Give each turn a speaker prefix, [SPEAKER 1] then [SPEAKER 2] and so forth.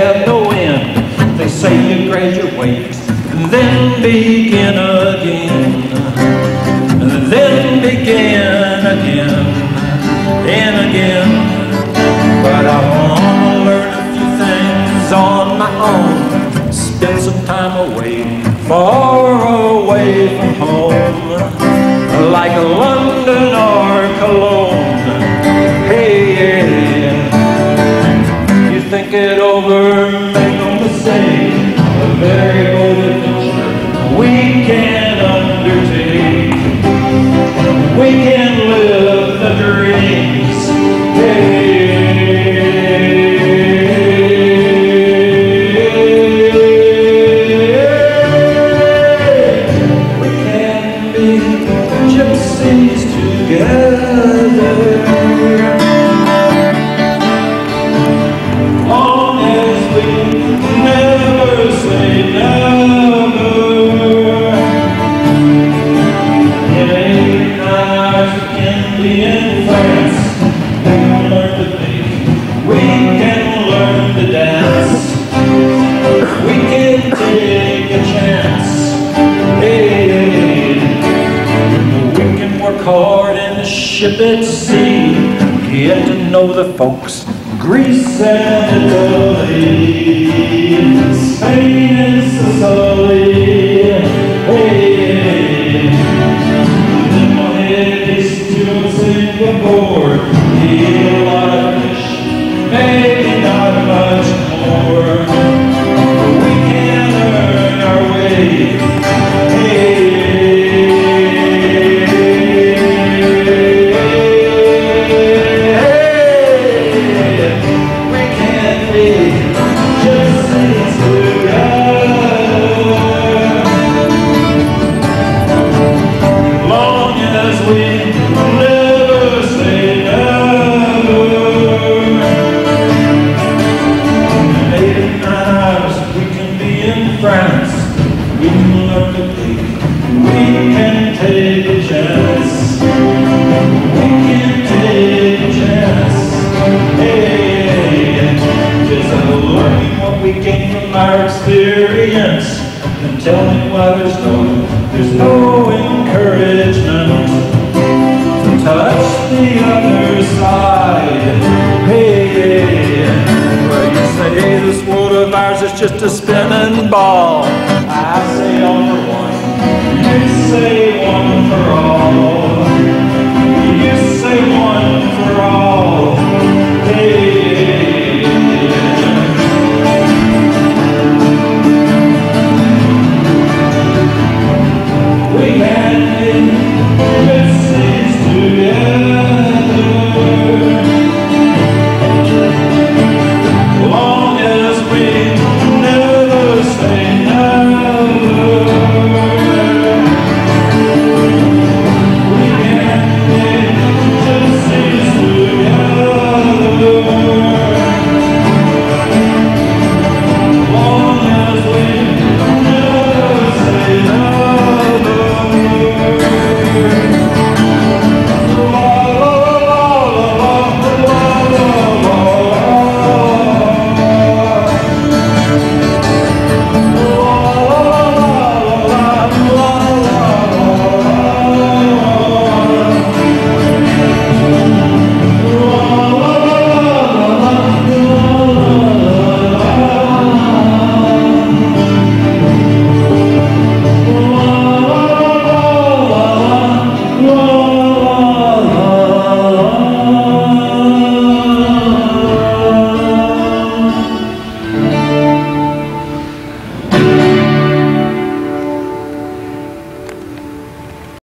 [SPEAKER 1] get no end. They say you graduate, and then begin again. Then begin again, and again. But I wanna learn a few things on my own. Spend some time away, far away from home. Like London or Cologne. Gypsies together. Hard in the ship at sea. Get to know the folks. Greece and Italy, Spain and Sicily. Hey, then we'll head east to Singapore. Tell me why there's no, there's no encouragement to touch the other side. Hey, where you say this world of ours is just a spinning ball. I say all for one, you say.